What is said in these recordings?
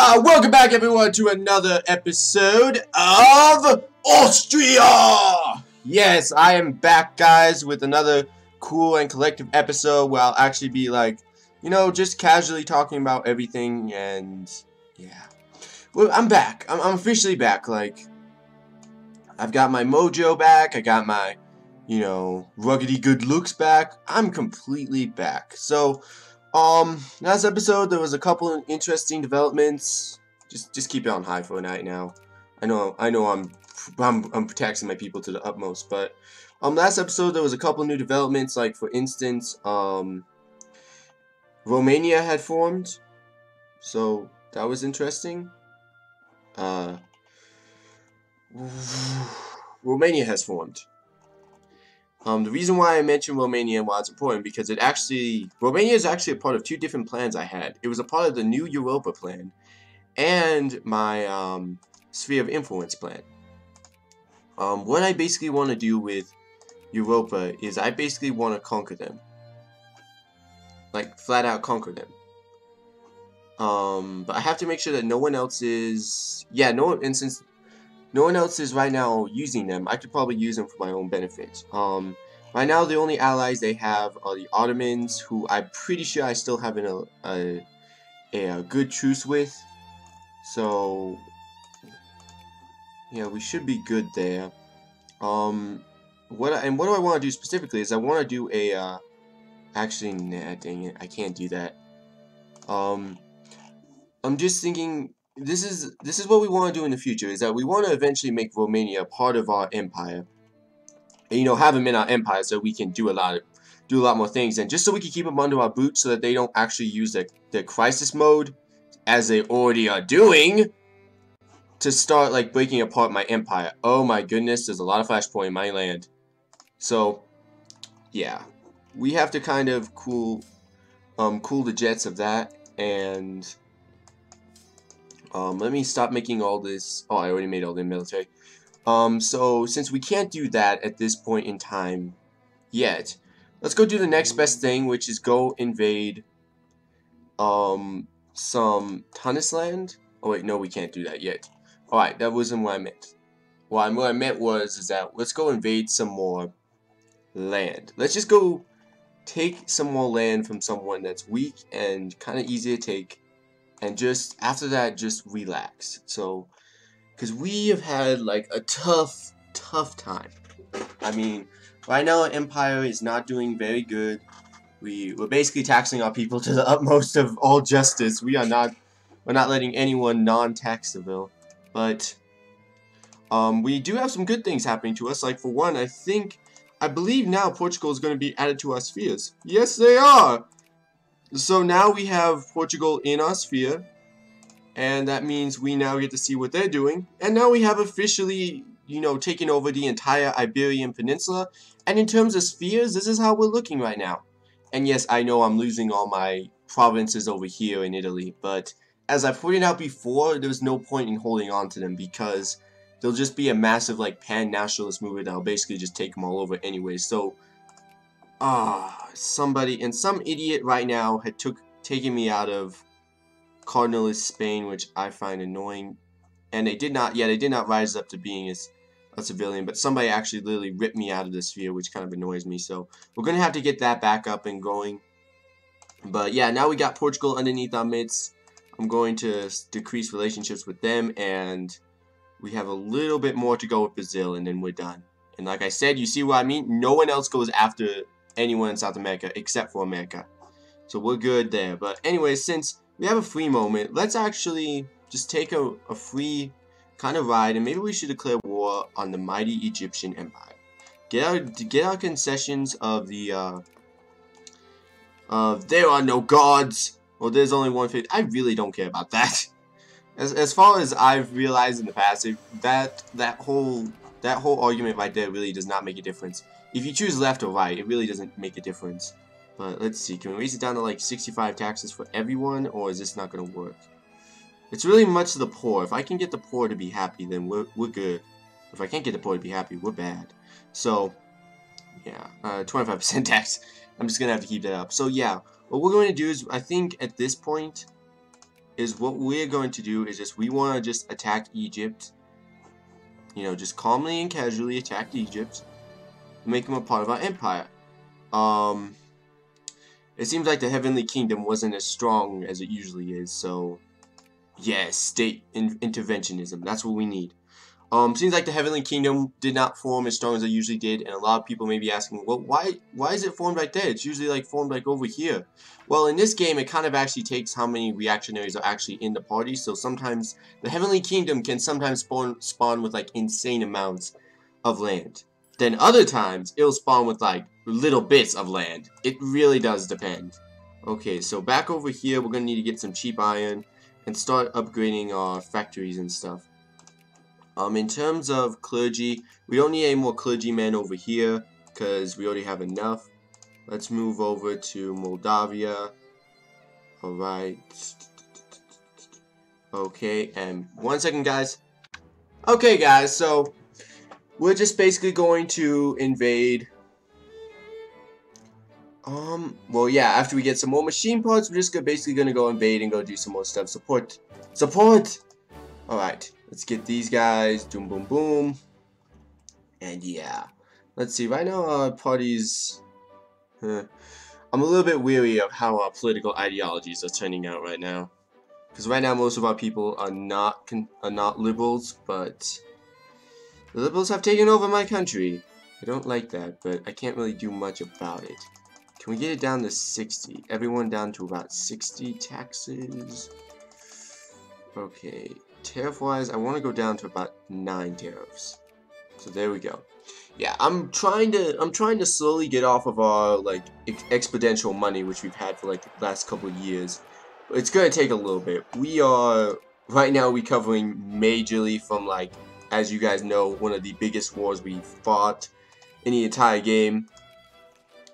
Uh, welcome back, everyone, to another episode of Austria! Yes, I am back, guys, with another cool and collective episode where I'll actually be, like, you know, just casually talking about everything, and, yeah. Well, I'm back. I'm, I'm officially back, like, I've got my mojo back, I got my, you know, ruggedy good looks back. I'm completely back. So, um, last episode there was a couple interesting developments. Just just keep it on high for a night now. I know I know I'm I'm I'm protecting my people to the utmost, but um last episode there was a couple new developments like for instance, um Romania had formed. So that was interesting. Uh Romania has formed. Um, the reason why I mentioned Romania and why it's important because it actually Romania is actually a part of two different plans I had. It was a part of the new Europa plan and my um, sphere of influence plan. Um, what I basically want to do with Europa is I basically want to conquer them, like flat out conquer them. Um, but I have to make sure that no one else is yeah no and since no one else is right now using them. I could probably use them for my own benefit. Um, right now, the only allies they have are the Ottomans, who I'm pretty sure I still have a, a, a good truce with. So, yeah, we should be good there. Um, what I, and what do I want to do specifically is I want to do a, uh, actually, nah, dang it, I can't do that. Um, I'm just thinking this is this is what we want to do in the future is that we want to eventually make Romania part of our empire. And you know have them in our empire so we can do a lot of do a lot more things and just so we can keep them under our boots so that they don't actually use the, the crisis mode as they already are doing to start like breaking apart my empire. Oh my goodness there's a lot of flashpoint in my land. So yeah we have to kind of cool um cool the jets of that and um, let me stop making all this. Oh, I already made all the military. Um, so since we can't do that at this point in time yet, let's go do the next best thing, which is go invade um, some Tunisland. Oh wait, no, we can't do that yet. Alright, that wasn't what I meant. What I meant was is that let's go invade some more land. Let's just go take some more land from someone that's weak and kind of easy to take and just after that just relax. So because we have had like a tough tough time. I mean right now Empire is not doing very good. We we're basically taxing our people to the utmost of all justice. We are not we're not letting anyone non-taxable. But um, we do have some good things happening to us. Like for one I think I believe now Portugal is going to be added to our spheres. Yes they are so now we have Portugal in our sphere, and that means we now get to see what they're doing. And now we have officially, you know, taken over the entire Iberian Peninsula. And in terms of spheres, this is how we're looking right now. And yes, I know I'm losing all my provinces over here in Italy, but as I pointed out before, there's no point in holding on to them because they'll just be a massive like pan-nationalist movement that'll basically just take them all over anyway. So ah, somebody and some idiot right now had took taken me out of Cardinalist Spain, which I find annoying. And they did not, yeah, they did not rise up to being as a civilian, but somebody actually literally ripped me out of the sphere, which kind of annoys me. So we're gonna have to get that back up and going. But yeah, now we got Portugal underneath our midst. I'm going to decrease relationships with them, and we have a little bit more to go with Brazil, and then we're done. And like I said, you see what I mean? No one else goes after anyone in South America except for America. So we're good there. But anyway, since we have a free moment, let's actually just take a, a free kind of ride and maybe we should declare war on the mighty Egyptian Empire. Get our get our concessions of the uh of there are no gods or there's only one faith. I really don't care about that. As as far as I've realized in the past, that that whole that whole argument right there really does not make a difference. If you choose left or right, it really doesn't make a difference. But let's see, can we raise it down to like 65 taxes for everyone, or is this not going to work? It's really much the poor. If I can get the poor to be happy, then we're, we're good. If I can't get the poor to be happy, we're bad. So, yeah, 25% uh, tax. I'm just going to have to keep that up. So, yeah, what we're going to do is, I think at this point, is what we're going to do is just we want to just attack Egypt. You know, just calmly and casually attack Egypt. Make them a part of our empire. Um, it seems like the Heavenly Kingdom wasn't as strong as it usually is, so yes, state in interventionism. That's what we need. Um, seems like the Heavenly Kingdom did not form as strong as it usually did, and a lot of people may be asking, well, why why is it formed right there? It's usually like formed like over here. Well, in this game, it kind of actually takes how many reactionaries are actually in the party, so sometimes the Heavenly Kingdom can sometimes spawn, spawn with like insane amounts of land. Then other times, it'll spawn with like little bits of land. It really does depend. Okay, so back over here, we're going to need to get some cheap iron and start upgrading our factories and stuff. Um, in terms of clergy, we don't need any more clergymen over here because we already have enough. Let's move over to Moldavia. Alright. Okay, and one second guys. Okay guys, so we're just basically going to invade um, well, yeah, after we get some more machine parts, we're just basically gonna go invade and go do some more stuff. Support! Support! Alright, let's get these guys. Boom, boom, boom. And yeah. Let's see, right now our party's... Huh, I'm a little bit weary of how our political ideologies are turning out right now. Because right now most of our people are not are not liberals, but the liberals have taken over my country. I don't like that, but I can't really do much about it. Can we get it down to 60? Everyone down to about 60 taxes? Okay, tariff-wise, I want to go down to about 9 tariffs. So there we go. Yeah, I'm trying to I'm trying to slowly get off of our like ex exponential money which we've had for like the last couple of years. It's gonna take a little bit. We are right now recovering majorly from like as you guys know one of the biggest wars we fought in the entire game.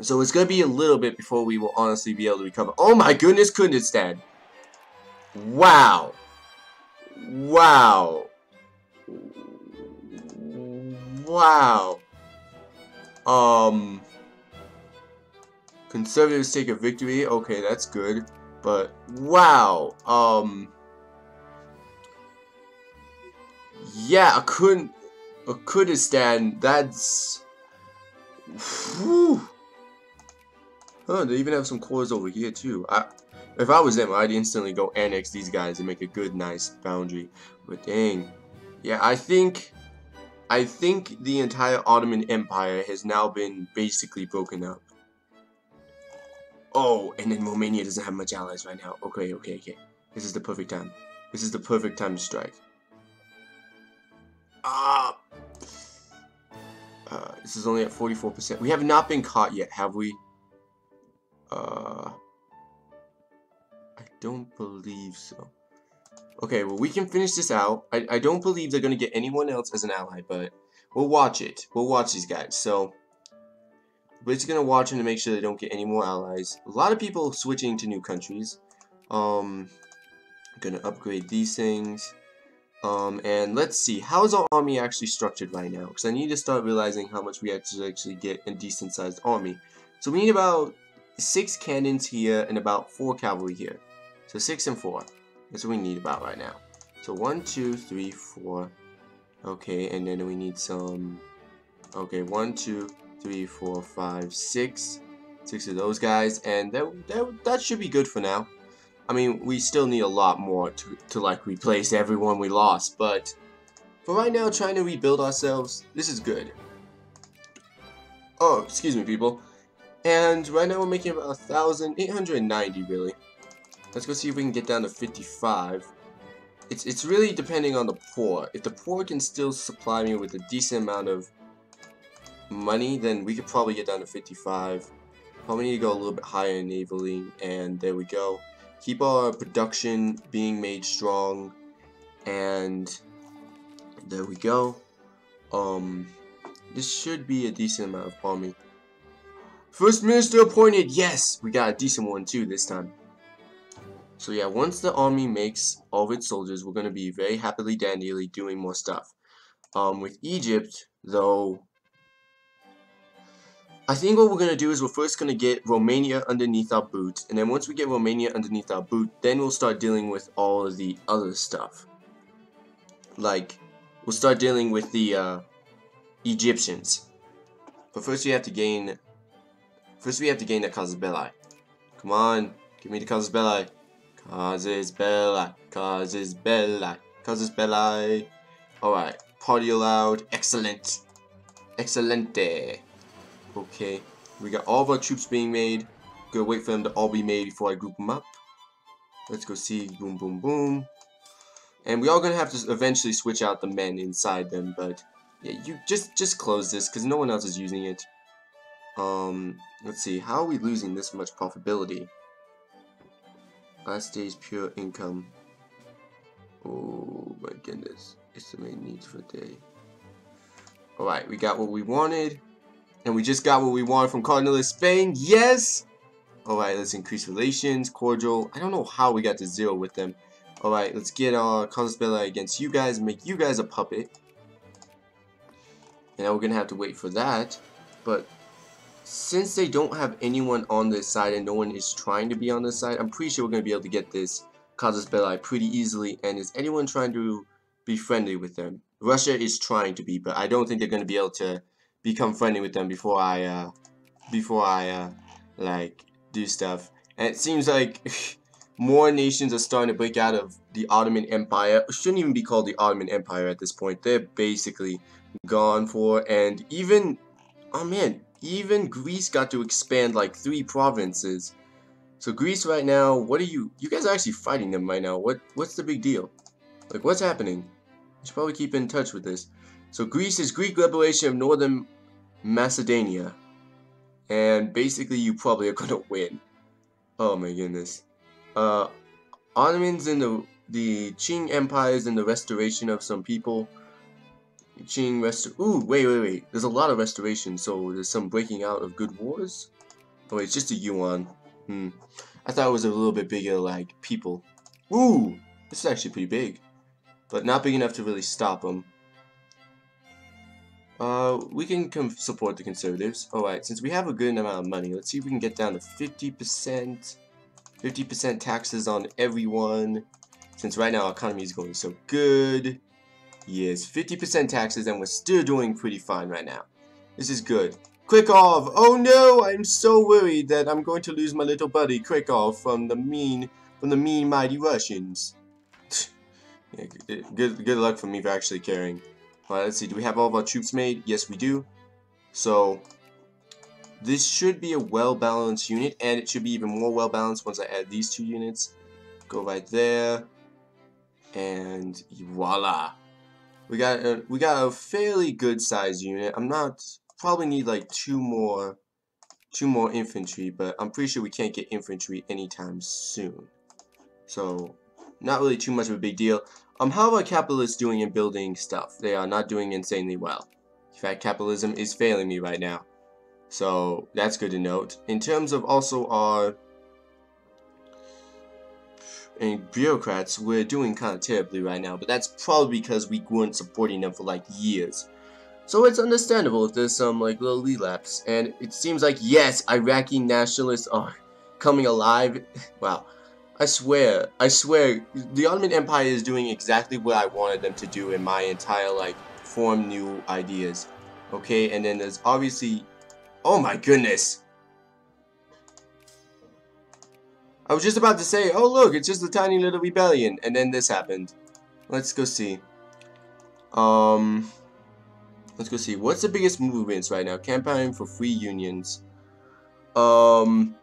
So it's gonna be a little bit before we will honestly be able to recover. Oh my goodness, Kurdistan! Wow! Wow. Wow. Um. Conservatives take a victory. Okay, that's good. But, wow. Um. Yeah, I couldn't. A Kurdistan, that's. Whew. Huh, they even have some cores over here, too. I, if I was them, I'd instantly go annex these guys and make a good, nice boundary. But dang. Yeah, I think... I think the entire Ottoman Empire has now been basically broken up. Oh, and then Romania doesn't have much allies right now. Okay, okay, okay. This is the perfect time. This is the perfect time to strike. Ah! Uh, this is only at 44%. We have not been caught yet, have we? Uh I don't believe so. Okay, well, we can finish this out. I, I don't believe they're going to get anyone else as an ally, but we'll watch it. We'll watch these guys. So, we're just going to watch them to make sure they don't get any more allies. A lot of people switching to new countries. Um, going to upgrade these things. Um, and let's see, how is our army actually structured right now? Because I need to start realizing how much we actually actually get a decent sized army. So we need about six cannons here and about four cavalry here. So 6 and 4. That's what we need about right now. So one, two, three, four. Okay, and then we need some... Okay, one, two, three, four, five, six. Six of those guys, and that, that, that should be good for now. I mean, we still need a lot more to, to like replace everyone we lost, but for right now, trying to rebuild ourselves, this is good. Oh, excuse me, people. And right now we're making about 1,890, really. Let's go see if we can get down to 55. It's, it's really depending on the poor. If the poor can still supply me with a decent amount of money, then we could probably get down to 55. Probably need to go a little bit higher in enabling, and there we go. Keep our production being made strong, and there we go. Um, this should be a decent amount of army. First Minister appointed! Yes! We got a decent one too this time. So yeah, once the army makes all of its soldiers, we're going to be very happily dandily doing more stuff. Um, with Egypt, though, I think what we're going to do is we're first going to get Romania underneath our boot. And then once we get Romania underneath our boot, then we'll start dealing with all of the other stuff. Like, we'll start dealing with the uh, Egyptians. But first we have to gain... First we have to gain the Casus Belli. Come on, give me the Casus Belli. Casus Belli, Casus Belli, Casus Belli. Alright, party allowed. Excellent. Excelente. Okay, we got all of our troops being made. Gonna wait for them to all be made before I group them up. Let's go see. Boom, boom, boom. And we are gonna have to eventually switch out the men inside them, but yeah, you just just close this because no one else is using it. Um, let's see. How are we losing this much profitability? Last day's pure income. Oh my goodness. Estimate needs for day. Alright, we got what we wanted. And we just got what we wanted from Cardinal Spain. Yes! Alright, let's increase relations. Cordial. I don't know how we got to zero with them. Alright, let's get our Casus Belli against you guys. Make you guys a puppet. And now we're going to have to wait for that. But since they don't have anyone on this side and no one is trying to be on this side, I'm pretty sure we're going to be able to get this Casus Belli pretty easily. And is anyone trying to be friendly with them? Russia is trying to be, but I don't think they're going to be able to become friendly with them before I, uh, before I, uh, like, do stuff. And it seems like more nations are starting to break out of the Ottoman Empire. It shouldn't even be called the Ottoman Empire at this point. They're basically gone for, and even, oh man, even Greece got to expand like three provinces. So Greece right now, what are you, you guys are actually fighting them right now. What, what's the big deal? Like, what's happening? You should probably keep in touch with this. So Greece is Greek liberation of northern Macedonia. And basically you probably are gonna win. Oh my goodness. Uh, Ottomans and the, the Qing empires and the restoration of some people. Qing rest. Ooh, wait, wait, wait. There's a lot of restoration, so there's some breaking out of good wars. Oh, it's just a yuan. Hmm. I thought it was a little bit bigger, like, people. Ooh, this is actually pretty big. But not big enough to really stop them. Uh, we can support the conservatives. Alright, since we have a good amount of money, let's see if we can get down to 50%. 50% taxes on everyone. Since right now our economy is going so good. Yes, 50% taxes and we're still doing pretty fine right now. This is good. Krakow! Oh no! I'm so worried that I'm going to lose my little buddy Krakow from the mean, from the mean mighty Russians. yeah, good, good luck for me for actually caring. Let's see. Do we have all of our troops made? Yes, we do. So, this should be a well-balanced unit, and it should be even more well-balanced once I add these two units. Go right there. And voila. We got a, we got a fairly good sized unit. I'm not probably need like two more two more infantry, but I'm pretty sure we can't get infantry anytime soon. So not really too much of a big deal. Um, how are capitalists doing in building stuff? They are not doing insanely well. In fact, capitalism is failing me right now. So, that's good to note. In terms of also our and bureaucrats, we're doing kind of terribly right now, but that's probably because we weren't supporting them for like years. So it's understandable if there's some like little relapse, and it seems like yes, Iraqi nationalists are coming alive. wow, I swear, I swear, the Ottoman Empire is doing exactly what I wanted them to do in my entire, like, form new ideas. Okay, and then there's obviously... Oh my goodness! I was just about to say, oh look, it's just a tiny little rebellion, and then this happened. Let's go see. Um, let's go see. What's the biggest movements right now? Campaign for free unions. Um,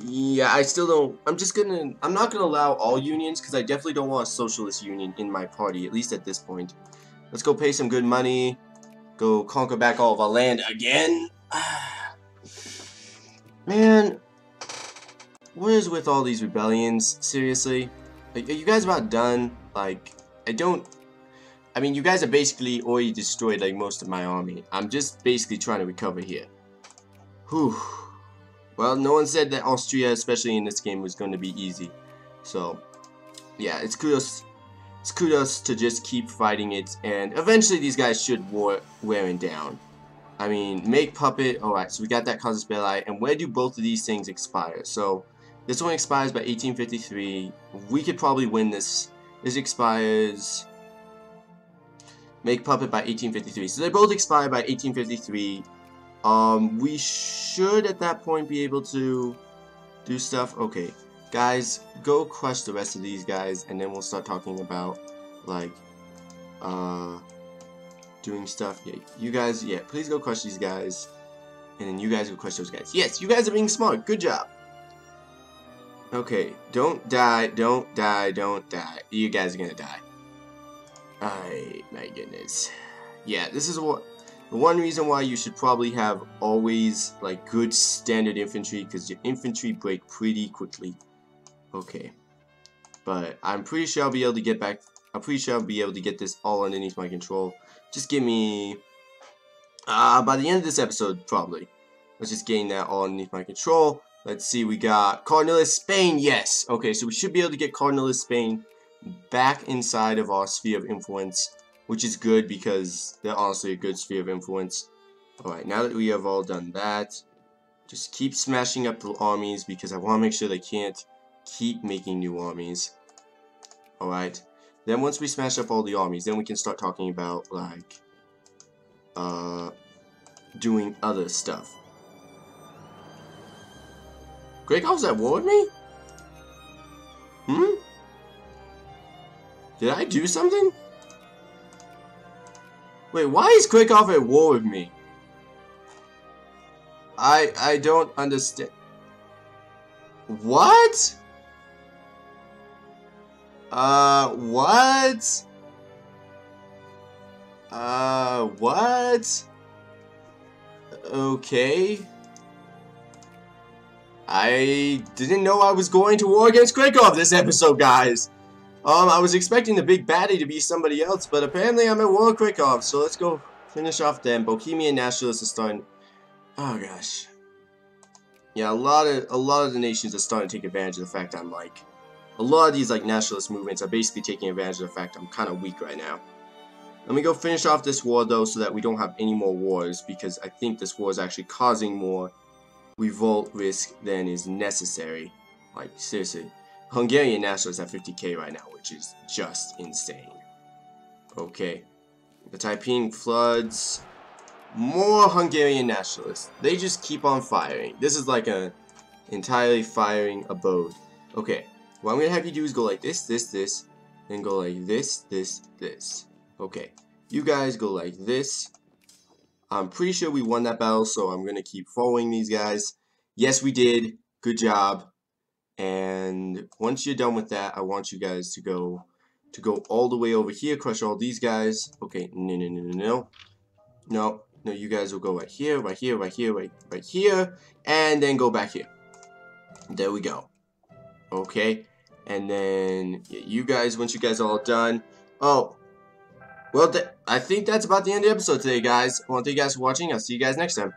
yeah, I still don't. I'm just gonna. I'm not gonna allow all unions because I definitely don't want a socialist union in my party, at least at this point. Let's go pay some good money. Go conquer back all of our land again. Man, what is with all these rebellions? Seriously? Like, are you guys about done? Like, I don't... I mean, you guys are basically already destroyed, like, most of my army. I'm just basically trying to recover here. Whew. Well, no one said that Austria, especially in this game, was going to be easy. So, yeah, it's kudos, it's kudos to just keep fighting it, and eventually these guys should war wearing down. I mean, make puppet. Alright, so we got that Casus Belli. And where do both of these things expire? So, this one expires by 1853. We could probably win this. This expires... Make puppet by 1853. So they both expire by 1853. Um, we should at that point be able to do stuff. Okay, guys, go crush the rest of these guys, and then we'll start talking about, like, uh, doing stuff. Yeah, you guys, yeah, please go crush these guys, and then you guys go crush those guys. Yes, you guys are being smart. Good job. Okay, don't die, don't die, don't die. You guys are gonna die. I, my goodness. Yeah, this is what one reason why you should probably have always like good standard infantry because your infantry break pretty quickly. Okay. But I'm pretty sure I'll be able to get back I'm pretty sure I'll be able to get this all underneath my control. Just give me uh by the end of this episode probably. Let's just gain that all underneath my control. Let's see, we got Cardinalist Spain, yes. Okay, so we should be able to get Cardinalist Spain back inside of our sphere of influence, which is good because they're honestly a good sphere of influence. Alright, now that we have all done that, just keep smashing up the armies because I want to make sure they can't keep making new armies. Alright, then once we smash up all the armies, then we can start talking about, like, uh, doing other stuff. Krakow's at war with me? Hmm? Did I do something? Wait, why is Krakow at war with me? I I don't understand. What? Uh, what? Uh, what? Okay. I didn't know I was going to war against Krakow this episode, guys. Um, I was expecting the big baddie to be somebody else, but apparently I'm at war with Krakow, so let's go finish off them. Bohemian Nationalists are starting... Oh, gosh. Yeah, a lot of a lot of the nations are starting to take advantage of the fact I'm, like... A lot of these, like, nationalist movements are basically taking advantage of the fact I'm kind of weak right now. Let me go finish off this war, though, so that we don't have any more wars, because I think this war is actually causing more revolt risk than is necessary. Like, seriously. Hungarian nationalists at 50k right now, which is just insane. Okay. The Taiping floods. More Hungarian nationalists. They just keep on firing. This is like a entirely firing abode. Okay. What I'm going to have you do is go like this, this, this. Then go like this, this, this. Okay. You guys go like this, I'm pretty sure we won that battle, so I'm going to keep following these guys. Yes, we did. Good job. And once you're done with that, I want you guys to go to go all the way over here, crush all these guys. Okay, no, no, no, no, no. No, no, you guys will go right here, right here, right here, right, right here, and then go back here. There we go. Okay, and then you guys, once you guys are all done, oh, well, I think that's about the end of the episode today, guys. I want to thank you guys for watching. I'll see you guys next time.